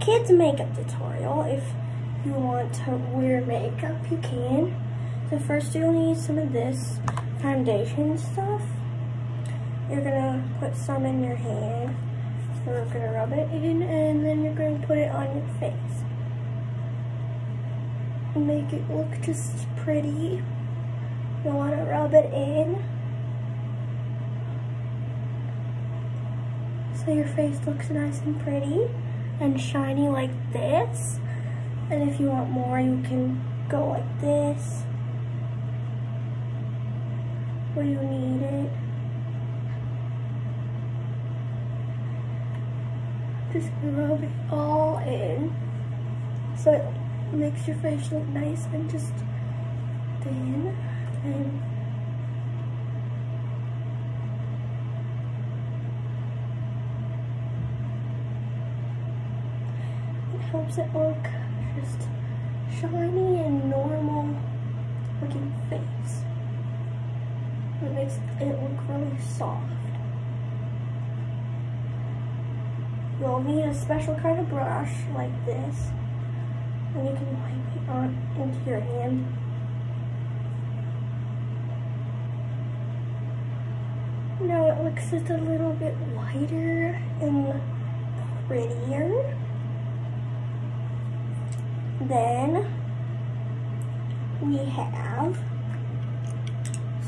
kids makeup tutorial. If you want to wear makeup, you can. So first you'll need some of this foundation stuff. You're gonna put some in your hand. So We're gonna rub it in and then you're gonna put it on your face. Make it look just pretty. You wanna rub it in. So your face looks nice and pretty and shiny like this. And if you want more, you can go like this. Where you need it. Just rub it all in. So it makes your face look nice and just thin. And helps it look just shiny and normal looking face. It makes it look really soft. You'll need a special kind of brush like this. And you can wipe it on into your hand. Now it looks just a little bit whiter and prettier. Then we have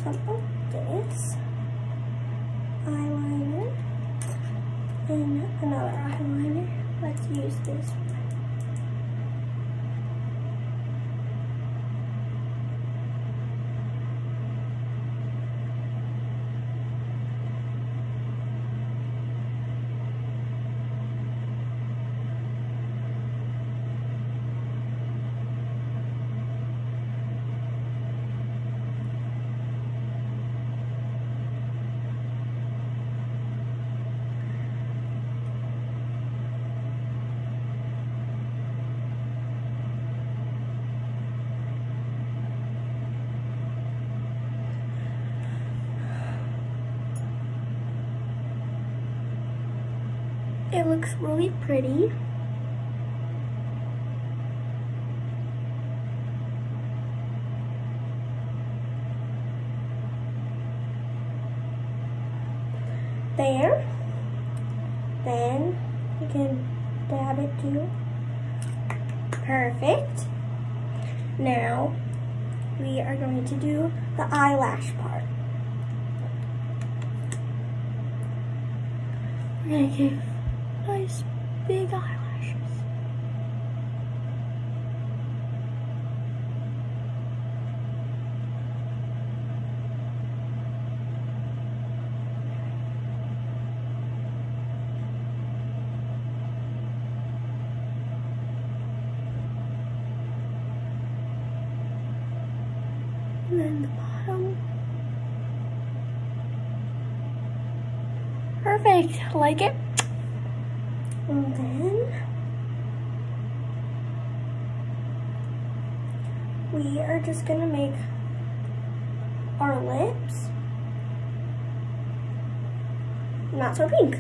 some of this eyeliner and another eyeliner. Let's use this one. It looks really pretty. There. Then you can dab it too. Perfect. Now we are going to do the eyelash part. We're nice big eyelashes. And then the bottom. Perfect, like it. And then we are just gonna make our lips not so pink.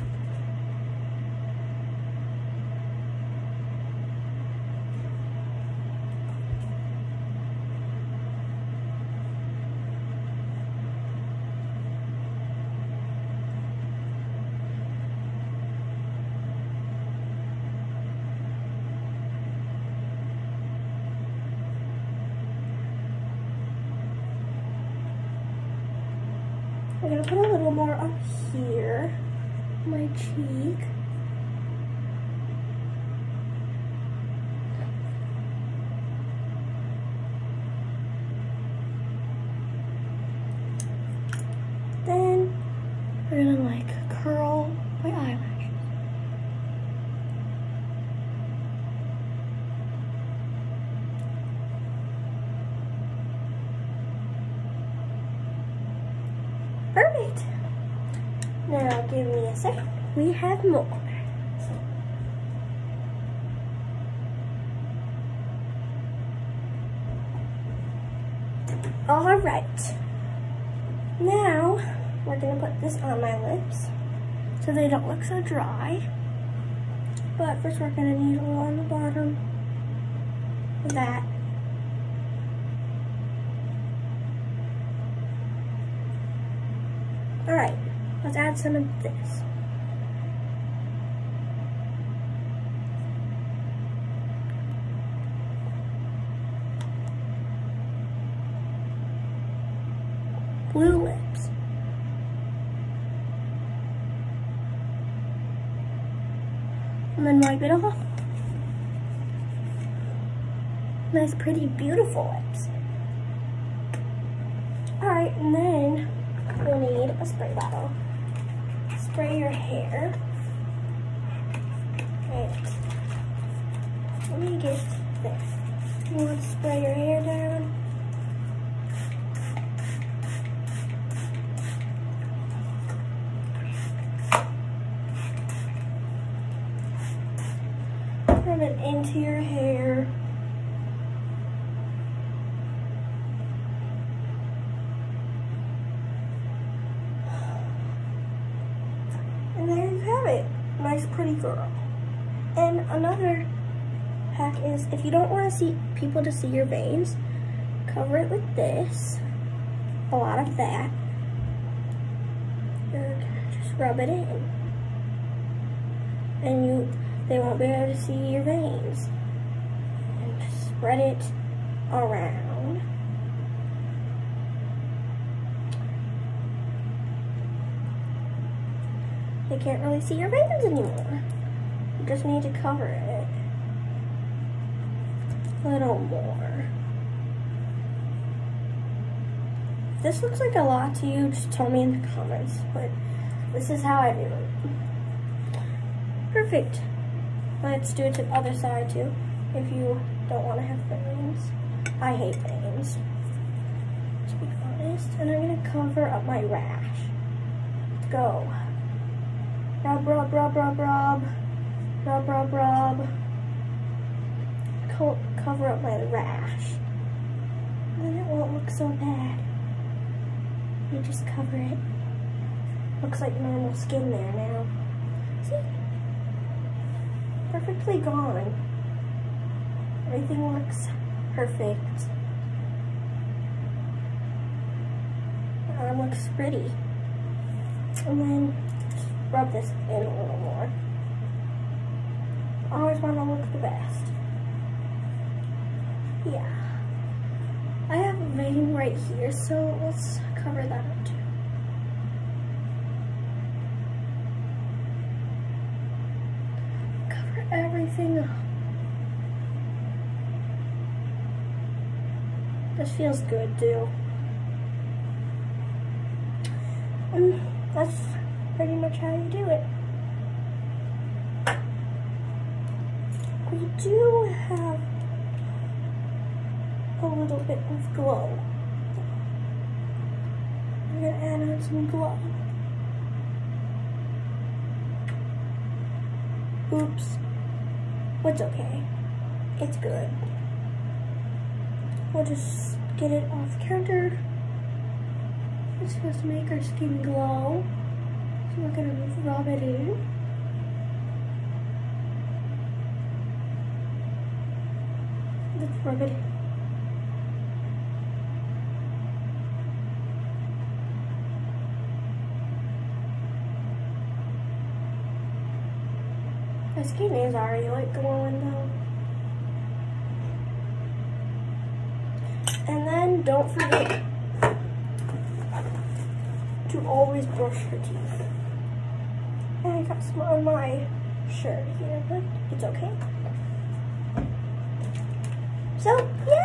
I'm gonna put a little more up here, my cheek. Then we're gonna like curl my eyelashes. Perfect. Now give me a sec. We have more. All right. Now we're gonna put this on my lips so they don't look so dry. But first we're gonna need a little on the bottom of that. All right, let's add some of this. Blue lips. And then wipe it off. Nice, pretty, beautiful lips. All right, and then we'll need a spray bottle. Spray your hair. Let me get this. You want to spray your hair down? Rub it into your hair. And there you have it. Nice, pretty girl. And another hack is if you don't want to see people to see your veins, cover it with this. A lot of that. And just rub it in. And you they won't be able to see your veins. And spread it around. They can't really see your veins anymore. You just need to cover it a little more. This looks like a lot to you, just tell me in the comments, but this is how I do it. Perfect. Let's do it to the other side too, if you don't want to have veins. I hate veins, to be honest. And I'm gonna cover up my rash. Let's go. Rub, rub, rub, rub, rub. Rub, rub, rub. Co cover up my rash. Then it won't look so bad. You just cover it. Looks like normal skin there now. See? Perfectly gone. Everything looks perfect. Arm looks pretty. And then rub this in a little more. Always want to look the best. Yeah. I have a vein right here, so let's cover that up too. Cover everything up. This feels good too. And that's pretty much how you do it. We do have a little bit of glow. I'm gonna add on some glow. Oops. It's okay. It's good. We'll just get it off the counter. It's supposed to make our skin glow. We're gonna rub it in. Let's rub it. My skin is already like glowing though. And then don't forget to always brush your teeth. And I got some on my shirt here, but it's okay. So, yeah.